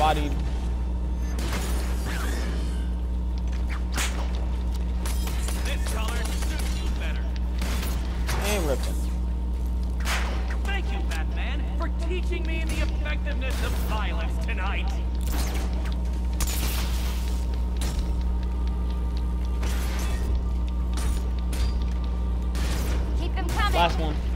bodied. This color suits you better. And ripping. Thank you, Batman, for teaching me the effectiveness of violence tonight. Keep them coming. Last one.